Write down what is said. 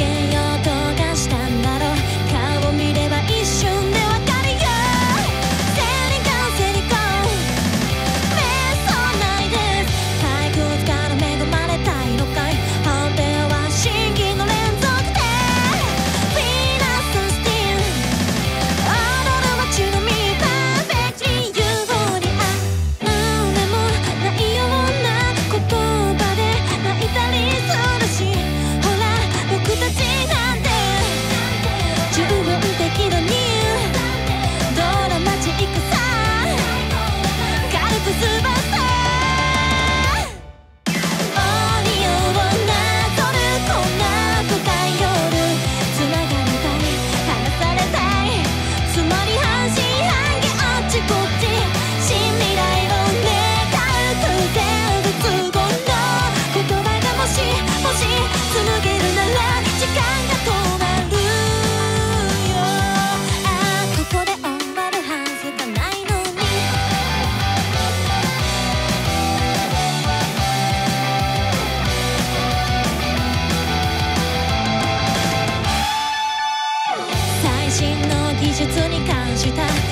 也要新の技術に感じた